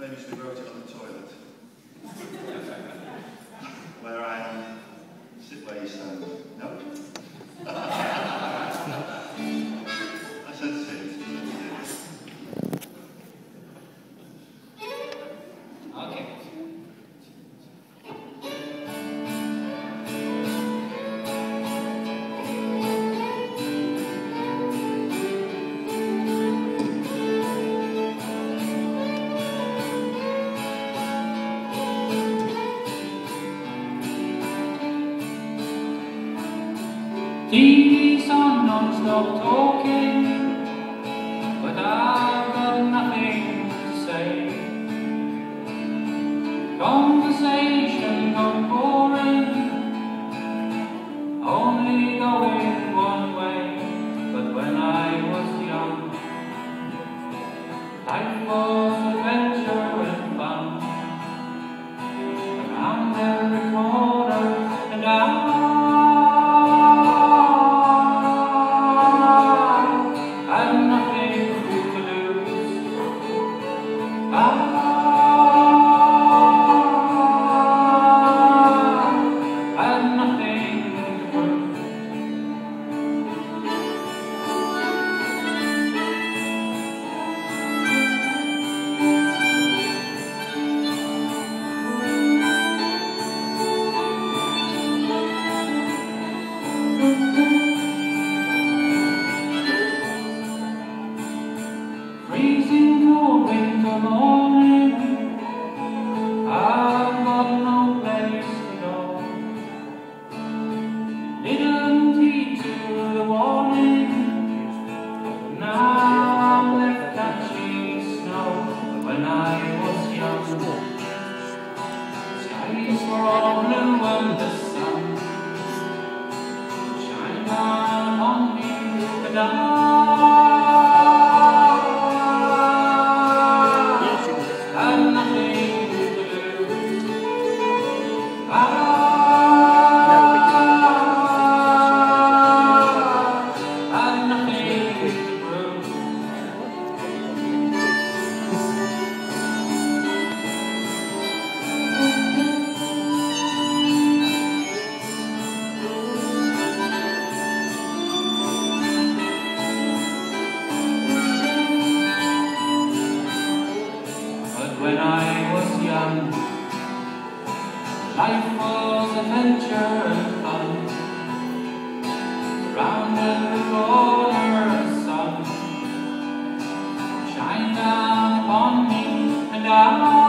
famously wrote it on the toilet. where I am, sit where you stand. No? I said sit. Okay. TV's on non-stop talking, but I've got nothing to say. Conversation got boring, only going one way. But when I was young, life was I skies were when I was young, life was adventure and fun. Round every corner, sun shine down upon me, and I